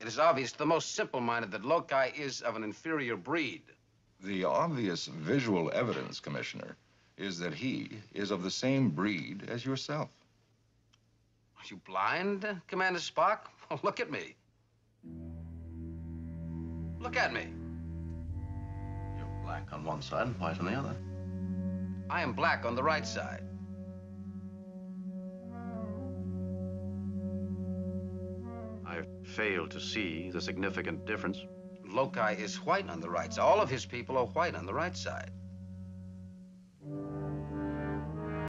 It is obvious to the most simple-minded that Lokai is of an inferior breed. The obvious visual evidence, Commissioner, is that he is of the same breed as yourself. Are you blind, Commander Spock? Well, look at me. Look at me. You're black on one side and white on the other. I am black on the right side. I fail to see the significant difference. Lokai is white on the right side. All of his people are white on the right side.